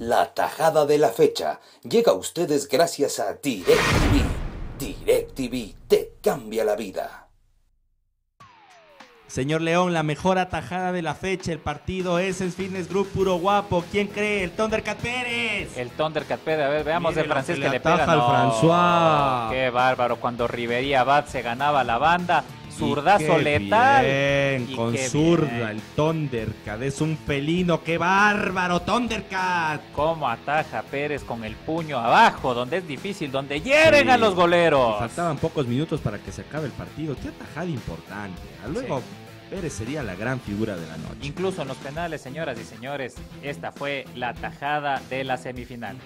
La tajada de la fecha llega a ustedes gracias a DirecTV. DirecTV te cambia la vida. Señor León, la mejor atajada de la fecha, el partido es el Fitness Group puro guapo. ¿Quién cree? El Thundercat Pérez. El Thundercat Pérez, a ver, veamos Mire el francés que que, le le pega. al No, François. Qué bárbaro, cuando Riverí Abad se ganaba la banda, zurdazo letal. Bien, Y con zurda, el Thundercat. Es un felino, qué bárbaro, Thundercat. Cómo ataja Pérez con el puño abajo, donde es difícil, donde hieren Sí. a los Y goleros. faltaban pocos minutos para que se acabe el partido. Qué atajada importante. Ah, Luego, Sí. Pérez sería la gran figura de la noche. Incluso en los penales, señoras y señores, esta fue la tajada de las semifinales.